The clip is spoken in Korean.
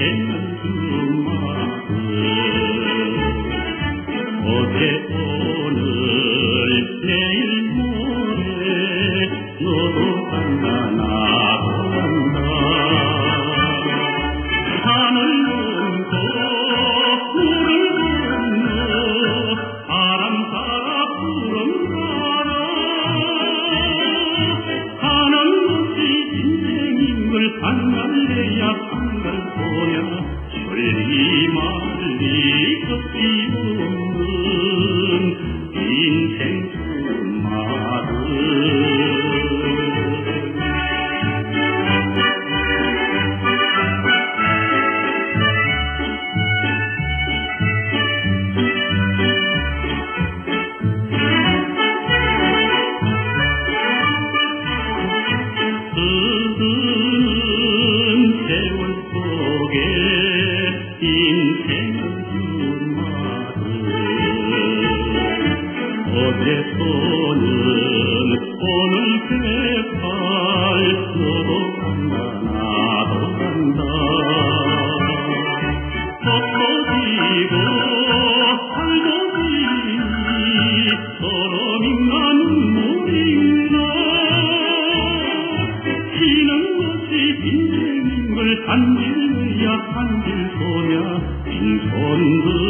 Oh, yeah. 만날래야 한갈 거야 천리 만리 인생은 그 말에 어제 또는 오늘 세팔 너도 간다 나도 간다 벚꽃이고 할머니 서로 민나는 모인다 쉬는 것이 인생인 걸 간질이야 간질 소리 迎春的